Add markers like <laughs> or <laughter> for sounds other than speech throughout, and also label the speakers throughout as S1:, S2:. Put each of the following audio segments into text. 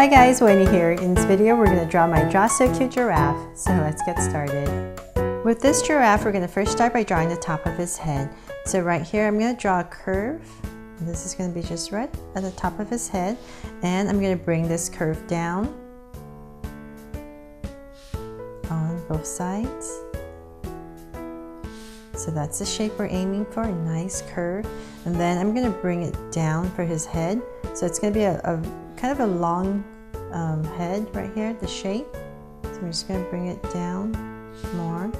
S1: Hi guys, Wendy here. In this video, we're going to draw my Draw So Cute giraffe. So let's get started. With this giraffe, we're going to first start by drawing the top of his head. So right here, I'm going to draw a curve. This is going to be just right at the top of his head. And I'm going to bring this curve down on both sides. So that's the shape we're aiming for, a nice curve. And then I'm going to bring it down for his head. So it's going to be a, a kind of a long um, head right here, the shape. So I'm just going to bring it down more.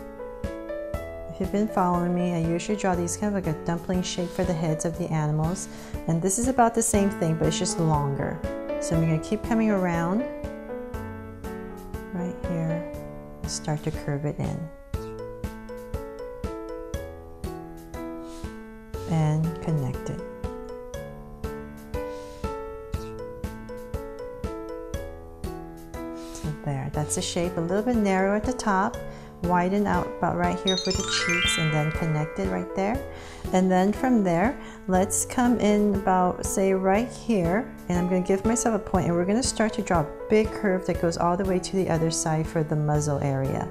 S1: If you've been following me, I usually draw these kind of like a dumpling shape for the heads of the animals. And this is about the same thing, but it's just longer. So I'm going to keep coming around right here and start to curve it in. And connect it. That's the shape, a little bit narrow at the top, widen out about right here for the cheeks and then connect it right there. And then from there, let's come in about say right here and I'm going to give myself a point and we're going to start to draw a big curve that goes all the way to the other side for the muzzle area.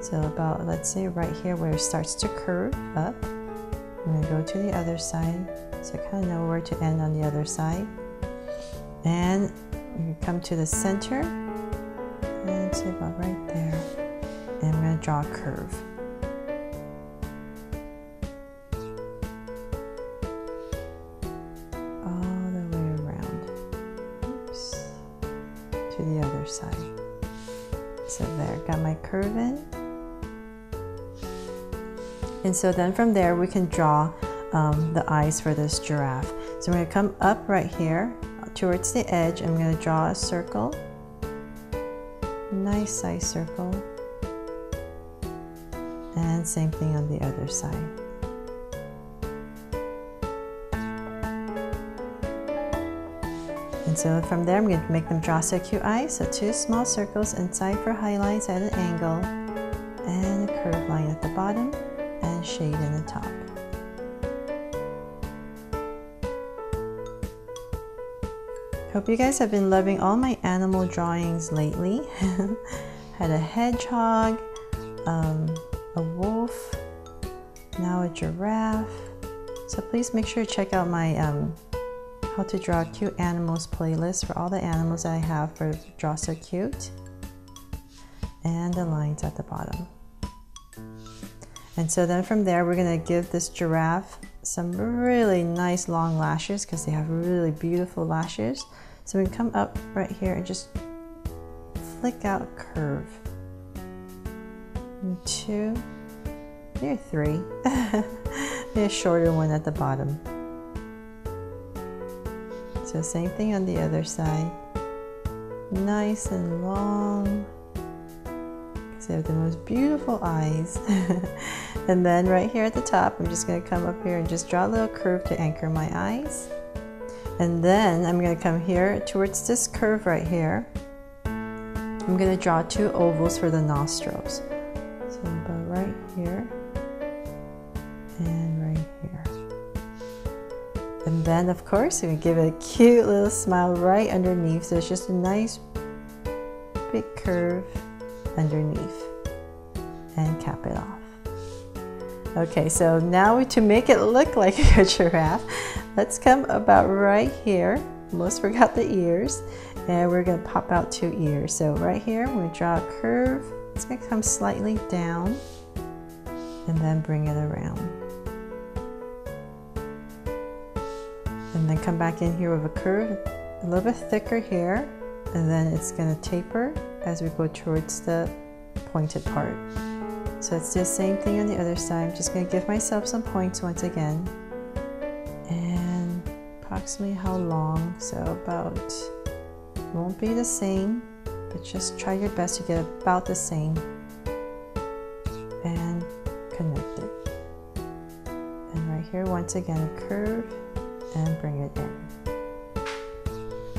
S1: So about, let's say right here where it starts to curve up. I'm to go to the other side so I kind of know where to end on the other side. And come to the center and say about right there. And draw a curve. All the way around. To the other side. So there, got my curve in. And so then from there we can draw um, the eyes for this giraffe. So going to come up right here towards the edge. I'm going to draw a circle nice size circle. And same thing on the other side. And so from there I'm going to make them draw cute eyes. So two small circles inside for highlights at an angle. And a curved line at the bottom and shade in the top Hope you guys have been loving all my animal drawings lately. <laughs> Had a hedgehog, um, a wolf, now a giraffe. So please make sure to check out my um, How to Draw Cute Animals playlist for all the animals I have for Draw So Cute. And the lines at the bottom. And so then from there, we're gonna give this giraffe some really nice long lashes because they have really beautiful lashes. So we can come up right here and just flick out a curve. Two, maybe three. <laughs> a shorter one at the bottom. So same thing on the other side. Nice and long. They have the most beautiful eyes. <laughs> and then right here at the top, I'm just going to come up here and just draw a little curve to anchor my eyes. And then I'm going to come here towards this curve right here. I'm going to draw two ovals for the nostrils. So about right here and right here. And then of course we give it a cute little smile right underneath. So it's just a nice big curve underneath and cap it off. Okay, so now to make it look like <laughs> a giraffe, let's come about right here. Almost forgot the ears. And we're gonna pop out two ears. So right here, gonna draw a curve. It's gonna come slightly down and then bring it around. And then come back in here with a curve, a little bit thicker here. And then it's gonna taper as we go towards the pointed part. So it's the same thing on the other side. I'm just going to give myself some points once again. And approximately how long, so about, won't be the same, but just try your best to get about the same. And connect it. And right here, once again, curve and bring it in.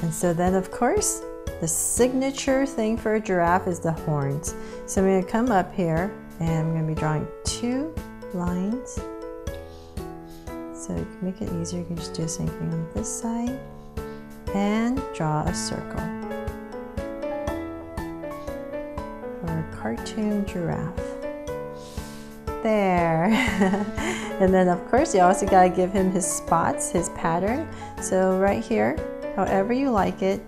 S1: And so then, of course, the signature thing for a giraffe is the horns. So I'm going to come up here and I'm going to be drawing two lines. So you can make it easier, you can just do the same thing on this side and draw a circle for a cartoon giraffe. There. <laughs> and then of course you also got to give him his spots, his pattern. So right here, however you like it,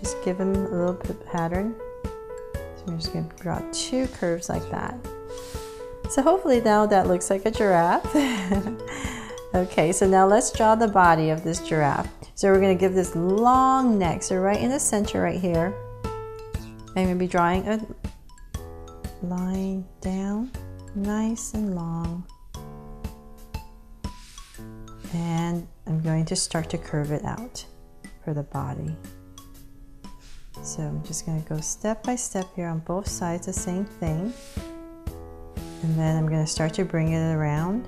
S1: just give them a little bit of pattern. So I'm just going to draw two curves like that. So hopefully now that looks like a giraffe. <laughs> okay, so now let's draw the body of this giraffe. So we're going to give this long neck. So right in the center right here, I'm going to be drawing a line down nice and long. And I'm going to start to curve it out for the body. So I'm just going to go step by step here on both sides, the same thing. And then I'm going to start to bring it around.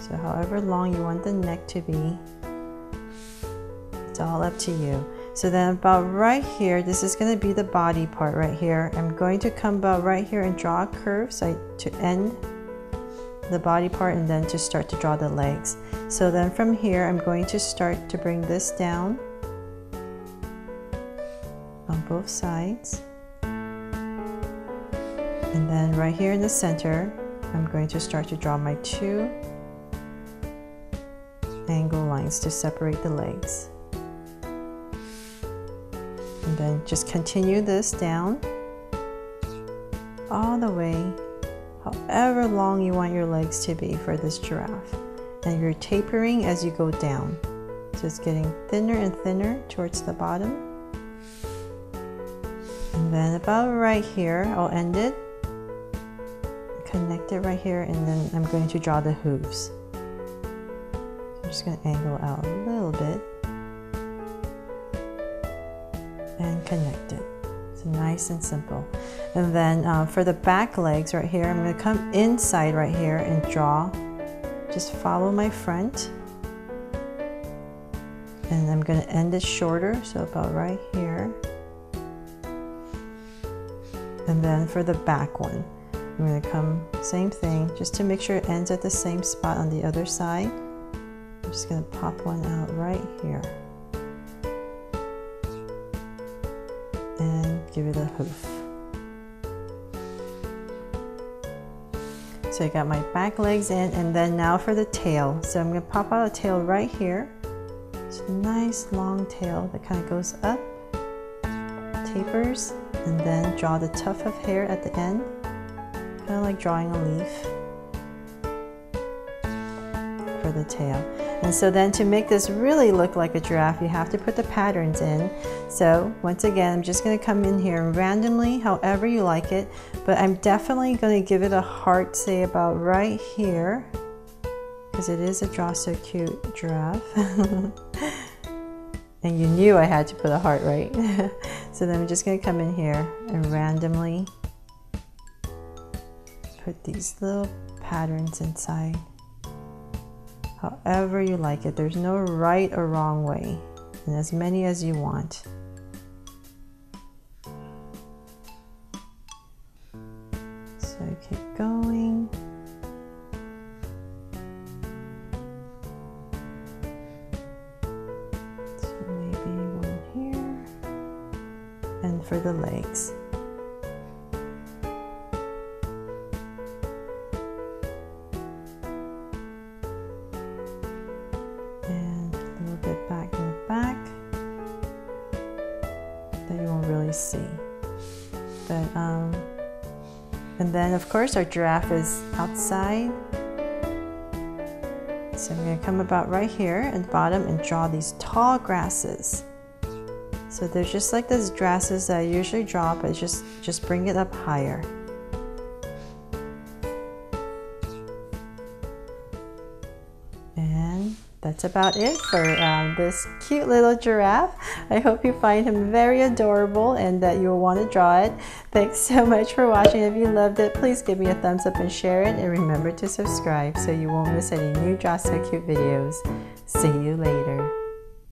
S1: So however long you want the neck to be, it's all up to you. So then about right here, this is going to be the body part right here. I'm going to come about right here and draw a curve so I, to end the body part and then to start to draw the legs. So then from here, I'm going to start to bring this down on both sides. And then right here in the center, I'm going to start to draw my two angle lines to separate the legs and then just continue this down all the way however long you want your legs to be for this giraffe. And you're tapering as you go down. So it's getting thinner and thinner towards the bottom. And then about right here I'll end it. Connect it right here and then I'm going to draw the hooves. I'm just going to angle out a little bit. And connect it. Nice and simple. And then uh, for the back legs right here, I'm going to come inside right here and draw. Just follow my front. And I'm going to end it shorter, so about right here. And then for the back one, I'm going to come same thing, just to make sure it ends at the same spot on the other side. I'm just going to pop one out right here. Give it a hoof. So I got my back legs in and then now for the tail. So I'm gonna pop out a tail right here. It's a nice long tail that kind of goes up, tapers, and then draw the tuft of hair at the end. Kind of like drawing a leaf for the tail. And so then to make this really look like a giraffe, you have to put the patterns in. So once again, I'm just gonna come in here randomly, however you like it, but I'm definitely gonna give it a heart, say about right here, because it is a Draw So Cute giraffe. <laughs> and you knew I had to put a heart, right? <laughs> so then I'm just gonna come in here and randomly put these little patterns inside however you like it. There's no right or wrong way, and as many as you want. Um, and then of course our giraffe is outside. So I'm going to come about right here the bottom and draw these tall grasses. So they're just like those grasses that I usually draw, but just, just bring it up higher. That's about it for um, this cute little giraffe. I hope you find him very adorable and that you'll want to draw it. Thanks so <laughs> much for watching. If you loved it, please give me a thumbs up and share it. And remember to subscribe so you won't miss any new Draw So Cute videos. See you later.